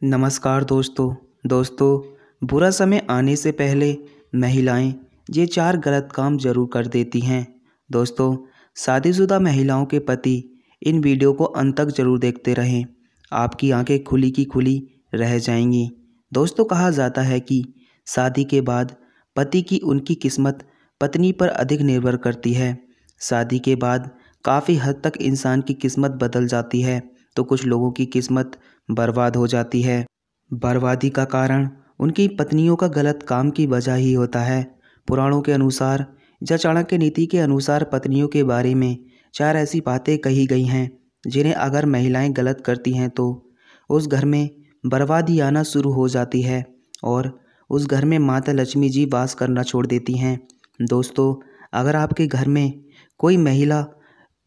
नमस्कार दोस्तों। दोस्तों, बुरा समय आने से पहले महिलाएँ ये चार गलत काम ज़रूर कर देती हैं। दोस्तों, शादीशुदा महिलाओं के पति इन वीडियो को अंत तक ज़रूर देखते रहें। आपकी आँखें खुली की खुली रह जाएँगी। दोस्तों, कहा जाता है कि शादी के बाद पति की उनकी किस्मत पत्नी पर अधिक निर्भर करती है। शादी के बाद काफ़ी हद तक इंसान की किस्मत बदल जाती है। तो कुछ लोगों की किस्मत बर्बाद हो जाती है। बर्बादी का कारण उनकी पत्नियों का गलत काम की वजह ही होता है। पुराणों के अनुसार या चाणक्य नीति के अनुसार पत्नियों के बारे में चार ऐसी बातें कही गई हैं, जिन्हें अगर महिलाएँ गलत करती हैं तो उस घर में बर्बादी आना शुरू हो जाती है और उस घर में माता लक्ष्मी जी वास करना छोड़ देती हैं। दोस्तों, अगर आपके घर में कोई महिला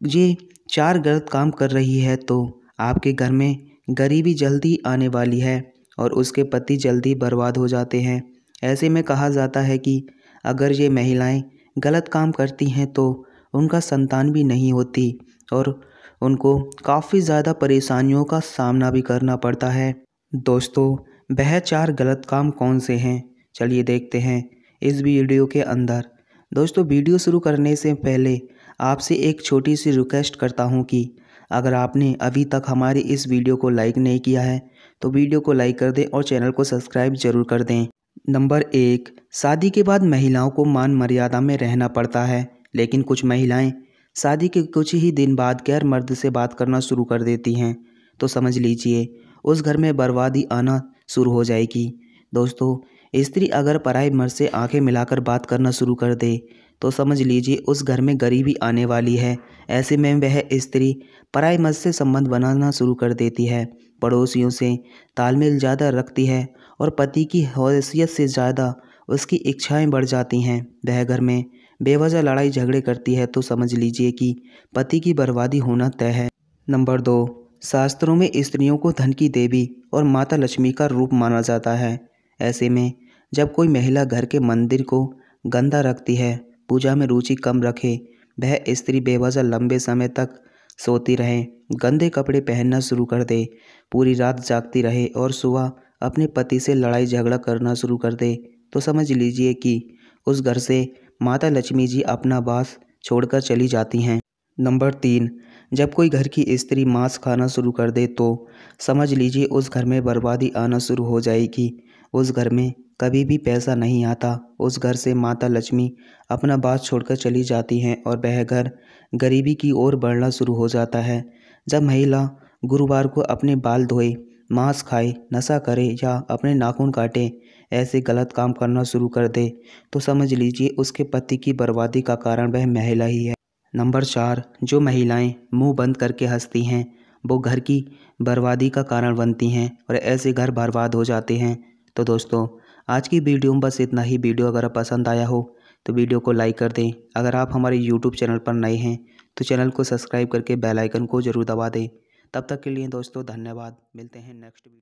ये चार गलत काम कर रही है तो आपके घर में गरीबी जल्दी आने वाली है और उसके पति जल्दी बर्बाद हो जाते हैं। ऐसे में कहा जाता है कि अगर ये महिलाएँ गलत काम करती हैं तो उनका संतान भी नहीं होती और उनको काफ़ी ज़्यादा परेशानियों का सामना भी करना पड़ता है। दोस्तों वह चार गलत काम कौन से हैं? चलिए देखते हैं इस वीडियो के अंदर। दोस्तों, वीडियो शुरू करने से पहले आपसे एक छोटी सी रिक्वेस्ट करता हूँ कि अगर आपने अभी तक हमारी इस वीडियो को लाइक नहीं किया है तो वीडियो को लाइक कर दें और चैनल को सब्सक्राइब ज़रूर कर दें। नंबर एक, शादी के बाद महिलाओं को मान मर्यादा में रहना पड़ता है, लेकिन कुछ महिलाएँ शादी के कुछ ही दिन बाद गैर मर्द से बात करना शुरू कर देती हैं। तो समझ लीजिए, उस घर में बर्बादी आना शुरू हो जाएगी। दोस्तों, स्त्री अगर पराई मर्द से आँखें मिलाकर बात करना शुरू कर दे तो समझ लीजिए उस घर में गरीबी आने वाली है। ऐसे में वह स्त्री पराई मत से संबंध बनाना शुरू कर देती है। पड़ोसियों से तालमेल ज़्यादा रखती है और पति की हैसियत से ज़्यादा उसकी इच्छाएँ बढ़ जाती हैं। वह घर में बेवजह लड़ाई झगड़े करती है तो समझ लीजिए कि पति की बर्बादी होना तय है। नंबर दो, शास्त्रों में स्त्रियों को धन की देवी और माता लक्ष्मी का रूप माना जाता है। ऐसे में जब कोई महिला घर के मंदिर को गंदा रखती है पूजा में रुचि कम रखे। वह स्त्री बेवजह लंबे समय तक सोती रहे। गंदे कपड़े पहनना शुरू कर दे। पूरी रात जागती रहे और सुबह अपने पति से लड़ाई झगड़ा करना शुरू कर दे। तो समझ लीजिए कि उस घर से माता लक्ष्मी जी अपना वास छोड़कर चली जाती हैं। नंबर तीन, जब कोई घर की स्त्री मांस खाना शुरू कर दे तो समझ लीजिए उस घर में बर्बादी आना शुरू हो जाएगी। उस घर में कभी भी पैसा नहीं आता। उस घर से माता लक्ष्मी अपना बात छोड़कर चली जाती हैं और वह घर गरीबी की ओर बढ़ना शुरू हो जाता है। जब महिला गुरुवार को अपने बाल धोए, मांस खाए, नशा करे या अपने नाखून काटे, ऐसे गलत काम करना शुरू कर दे तो समझ लीजिए उसके पति की बर्बादी का कारण वह महिला ही है। नंबर चार, जो महिलाएँ मुँह बंद करके हंसती हैं, वो घर की बर्बादी का कारण बनती हैं और ऐसे घर बर्बाद हो जाते हैं। तो दोस्तों आज की वीडियो में बस इतना ही। वीडियो अगर पसंद आया हो तो वीडियो को लाइक कर दें। अगर आप हमारे यूट्यूब चैनल पर नए हैं तो चैनल को सब्सक्राइब करके बेल आइकन को ज़रूर दबा दें। तब तक के लिए दोस्तों धन्यवाद। मिलते हैं नेक्स्ट वीडियो